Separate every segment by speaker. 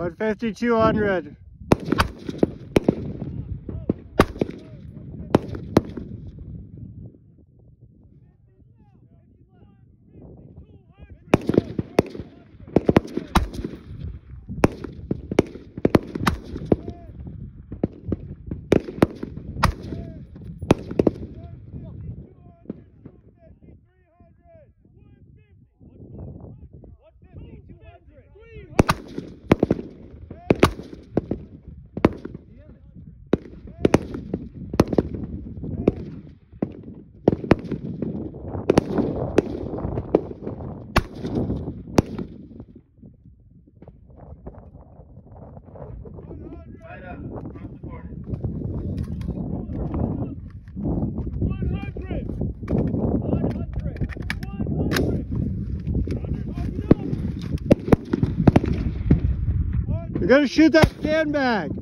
Speaker 1: 150, 200. You're gonna shoot that sandbag.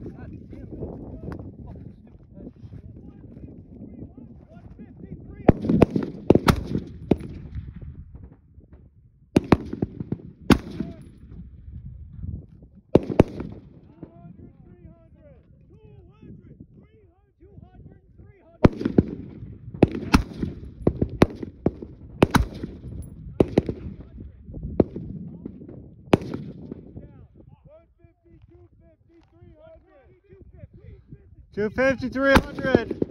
Speaker 1: Two fifty, three hundred.